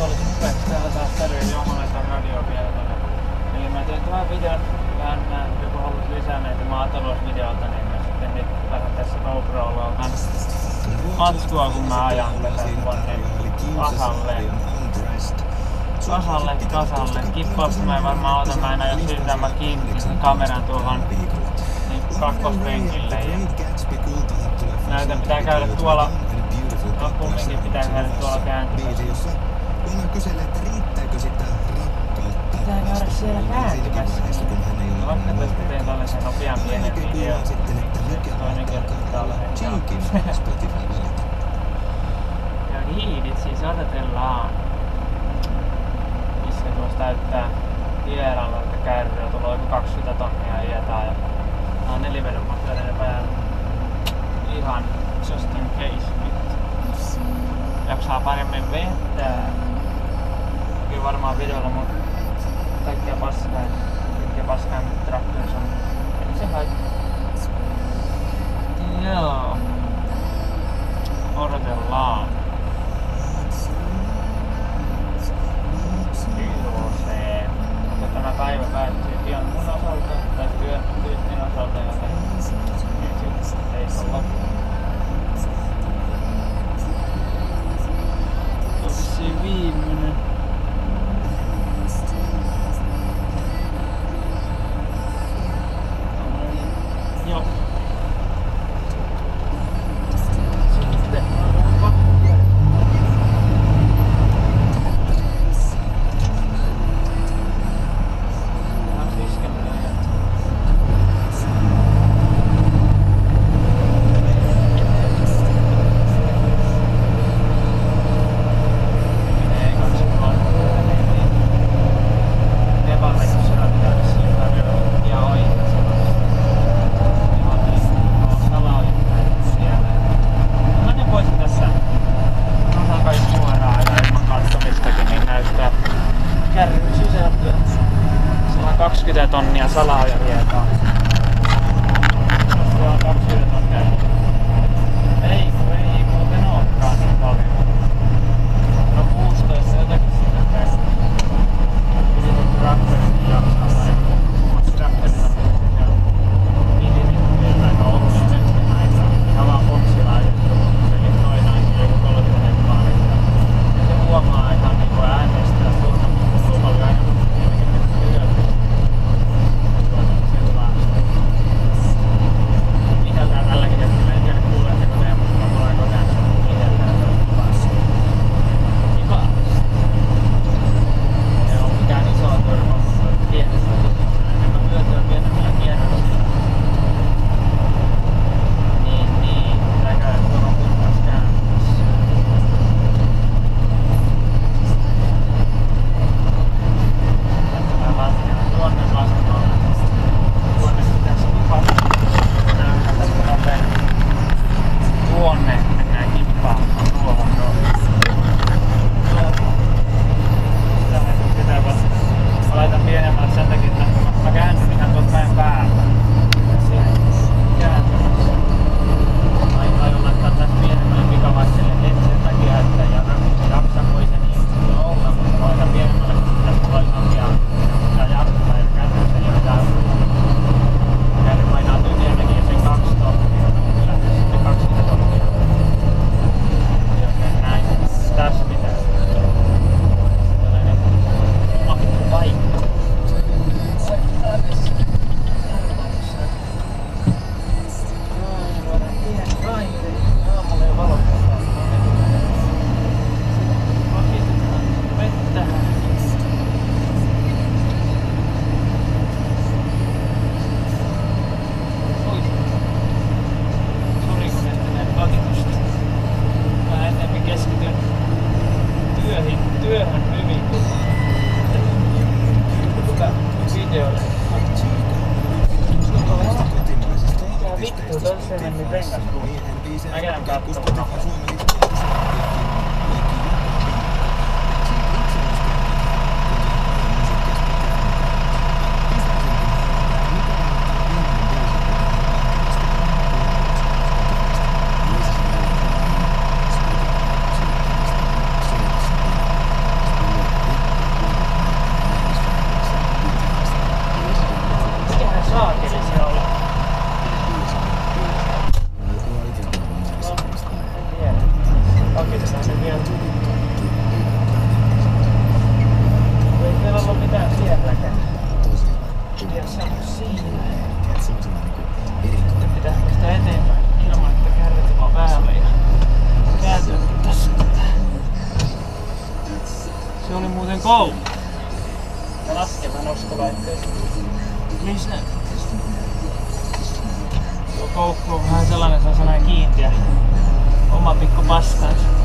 se olisi hyvä, että täällä taas tarjoaa jonkunlaista radioa vielä tuonne. Eli mä tein tämän videon, vähän nää, joku halusi lisää näitä maatalousvideoita, niin mä sitten nyt vähän tässä GoProlla on vähän matkua, kun mä ajan tätä tuonne kasalle. Kasalle, kasalle. Kippausta mä en varmaan ota, mä en aio siirtää, mä kiinnitin kameran tuohon niin kakkospenkille. Ja näytän pitää käydä tuolla, no kumminkin pitää käydä tuolla kääntymässä. Kun kyselee, että riittääkö sitä rakkautta Pitää käydä siellä kääntymässä. Vaikka tästä teen tällaisen nopean pienen videon. sitten, että mikä Toinen kerta Jinkin heti. Spotify-valita. Ja hiidit siis odotellaan. Missä tuossa täyttää Ieralta kärryä, tulee joku 20 tonnia ietaa ja tää on nelivedon moottoreiden päällä. Ihan just in case. Jaksaa paremmin vetää. Varmaan videolla mun kaikkea paskaa, kaikkea paskaa mitä traktorissa on. 20 tonnia salaojahietaa. Vittu, tossa ei mennyt rengas Mä käyn katsomaan. on muuten koulu. Ja laskemaan nostolaitteet. Niin se. Tuo koukku on vähän sellainen, se on sellainen kiinteä. Oma pikku paskansa.